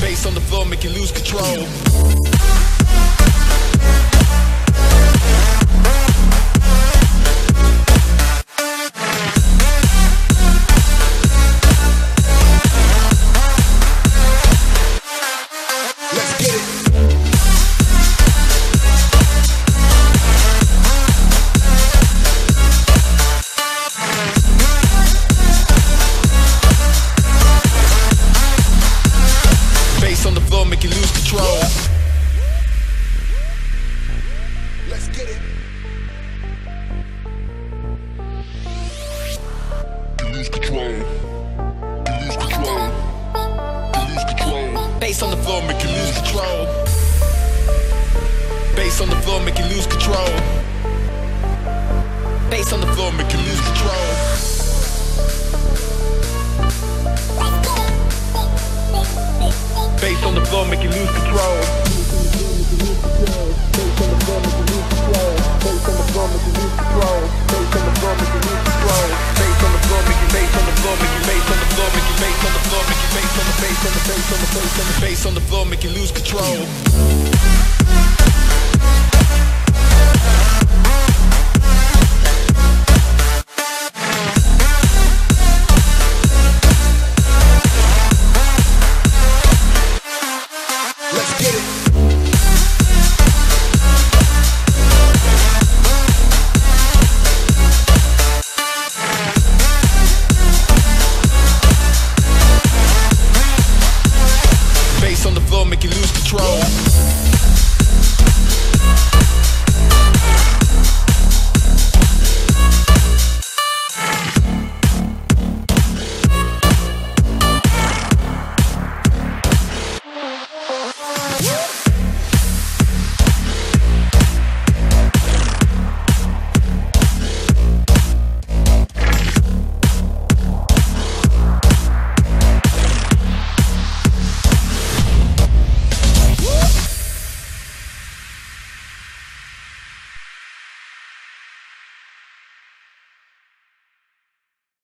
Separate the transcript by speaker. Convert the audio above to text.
Speaker 1: Face on the floor, make you lose control. Lose control. You lose control. You lose control. Face on the floor, make you lose control. Face on the floor, make you lose control. Face on the floor, make you lose control. Face on the floor, make you lose control. Face on the floor, make you lose control. make you lose control.